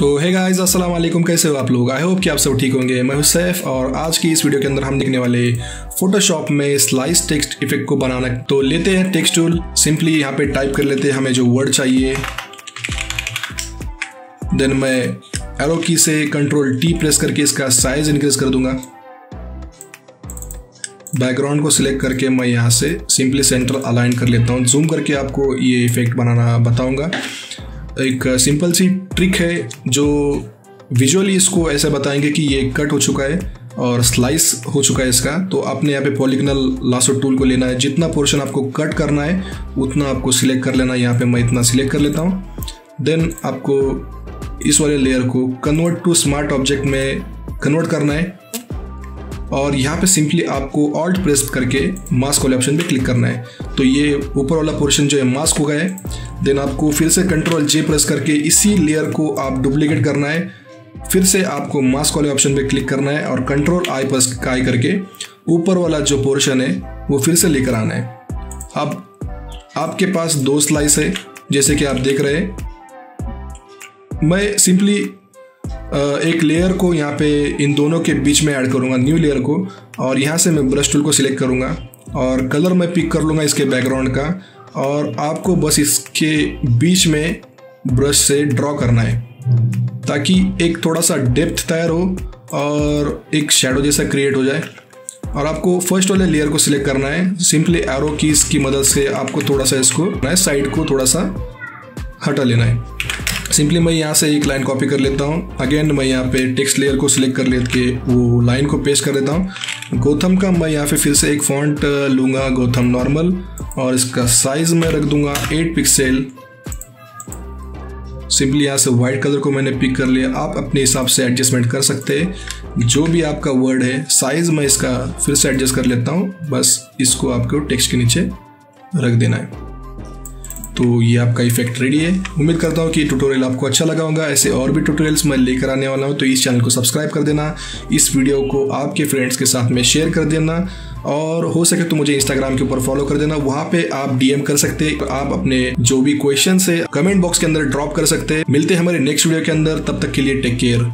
तो है गाइस अस्सलाम वालेकुम कैसे हो आप लोग? आई होप कि आप सब ठीक होंगे। मैं सैफ और आज की इस वीडियो के अंदर हम देखने वाले फोटोशॉप में स्लाइस टेक्स्ट इफ़ेक्ट को बनाना। तो लेते हैं टेक्स्ट टूल सिंपली यहाँ पे टाइप कर लेते हैं, हमें जो वर्ड चाहिए। देन मैं एरो की से कंट्रोल टी प्रेस करके इसका साइज़ इंक्रीज कर दूँगा। बैकग्राउंड को सिलेक्ट करके मैं यहाँ से सिंपली सेंटर अलाइन कर लेता हूँ। जूम करके आपको ये इफ़ेक्ट बनाना बताऊँगा। एक सिंपल सी ट्रिक है जो विजुअली इसको ऐसे बताएँगे कि ये कट हो चुका है और स्लाइस हो चुका है इसका। तो आपने यहाँ पे पॉलिगनल लासो टूल को लेना है। जितना पोर्शन आपको कट करना है, उतना आपको सिलेक्ट कर लेना है। यहाँ पे मैं इतना सिलेक्ट कर लेता हूँ। देन आपको इस वाले लेयर को कन्वर्ट टू स्मार्ट ऑब्जेक्ट में कन्वर्ट करना है। और यहाँ पे सिंपली आपको ऑल्ट प्रेस करके मास्क वाले ऑप्शन पे क्लिक करना है। तो ये ऊपर वाला पोर्शन जो है मास्क हो गया है। देन आपको फिर से कंट्रोल जे प्रेस करके इसी लेयर को आप डुप्लीकेट करना है। फिर से आपको मास्क वाले ऑप्शन पे क्लिक करना है और कंट्रोल आई प्रेस आई करके ऊपर वाला जो पोर्शन है, वो फिर से लेकर आना है। अब आपके पास दो स्लाइस है, जैसे कि आप देख रहे हैं। मैं सिंपली एक लेयर को यहाँ पे इन दोनों के बीच में ऐड करूँगा न्यू लेयर को, और यहाँ से मैं ब्रश टूल को सिलेक्ट करूँगा, और कलर मैं पिक कर लूँगा इसके बैकग्राउंड का, और आपको बस इसके बीच में ब्रश से ड्रॉ करना है, ताकि एक थोड़ा सा डेप्थ तैयार हो, और एक शेडो जैसा क्रिएट हो जाए। और आपको फ़र्स्ट वाले लेयर को सिलेक्ट करना है सिंपली एरो कीज की मदद से आपको थोड़ा सा इसको साइड को थोड़ा सा हटा लेना है। सिंपली मैं यहाँ से एक लाइन कॉपी कर लेता हूँ। अगेन मैं यहाँ पे टेक्स्ट लेयर को सिलेक्ट कर लेके वो लाइन को पेस्ट कर देता हूँ। गोथम का मैं यहाँ पे फिर से एक फॉन्ट लूँगा गोथम नॉर्मल और इसका साइज़ मैं रख दूँगा 8 पिक्सल सिंपली यहाँ से वाइट कलर को मैंने पिक कर लिया। आप अपने हिसाब से एडजस्टमेंट कर सकते हैं। जो भी आपका वर्ड है साइज़ मैं इसका फिर से एडजस्ट कर लेता हूँ। बस इसको आपको टेक्स्ट के नीचे रख देना है। तो ये आपका इफ़ेक्ट रेडी है। उम्मीद करता हूँ कि ट्यूटोरियल आपको अच्छा लगा होगा। ऐसे और भी ट्यूटोरियल्स मैं लेकर आने वाला हूँ तो इस चैनल को सब्सक्राइब कर देना। इस वीडियो को आपके फ्रेंड्स के साथ में शेयर कर देना। और हो सके तो मुझे इंस्टाग्राम के ऊपर फॉलो कर देना। वहाँ पे आप डीएम कर सकते हैं। आप अपने जो भी क्वेश्चन है कमेंट बॉक्स के अंदर ड्रॉप कर सकते हैं। मिलते हैं हमारे नेक्स्ट वीडियो के अंदर। तब तक के लिए टेक केयर